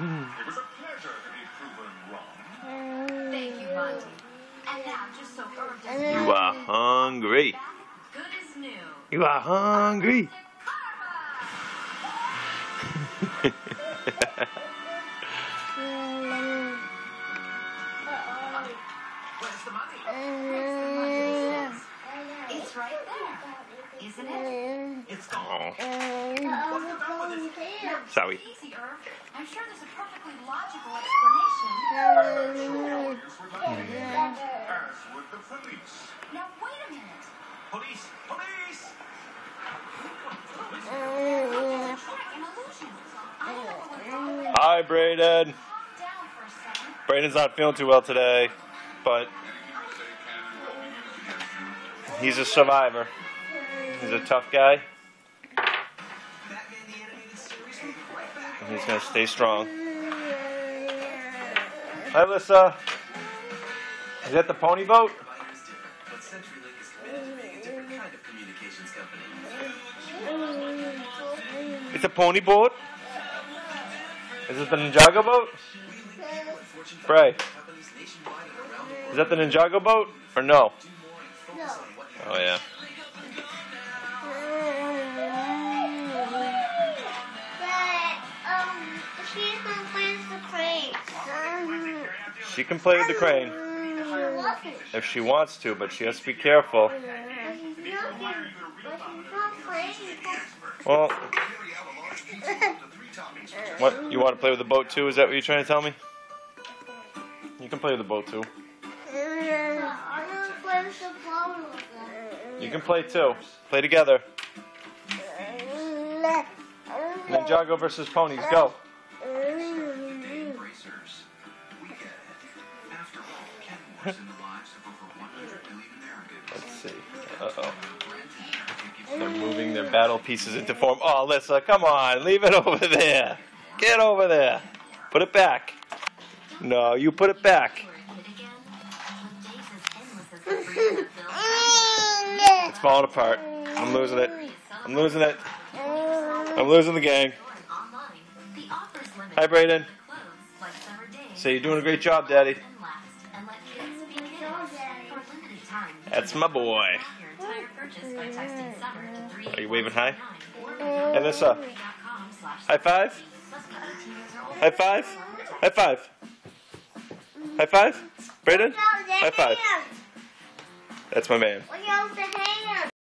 It was a pleasure to be proven wrong. Thank you, Monty. And now, just so Irv You are hungry. good as new. You are hungry. Where's the money? It's right there, isn't it? It's gone. oh, sorry. Easy, Irv. I'm sure there's a perfectly logical explanation. As with the police. Now, wait a minute. Police! Police! Trick, an illusion. I don't know what's wrong with Hi, Braden. Calm down for a second. Braden's not feeling too well today, but he's a survivor. He's a tough guy. And he's gonna stay strong. Hi, Alyssa. Is that the pony boat? to. It's a pony boat. Is it the Ninjago boat? Bray. 500 companies nationwide and around the Is that the Ninjago boat or no? world. Do more and focus on what you Oh yeah. She can play with the crane if she wants to, but she has to be careful. Well, what you want to play with the boat too? Is that what you're trying to tell me? You can play with the boat too. You can play too. Play together. Ninjago versus ponies. Go. embracers. We get it. After all, Ken works in the lives of over 100 million Americans. Let's see. Uh oh. They're moving their battle pieces into form. Oh, Alyssa, come on. Leave it over there. Get over there. Put it back. No, you put it back. It's falling apart. I'm losing it. I'm losing it. I'm losing the gang. Hi, Brayden. Say you're doing a great job, Daddy. That's my boy. Are you waving hi? Hey, Alyssa. Uh, high five. High five. High five. High five. Brayden. High five. That's my man.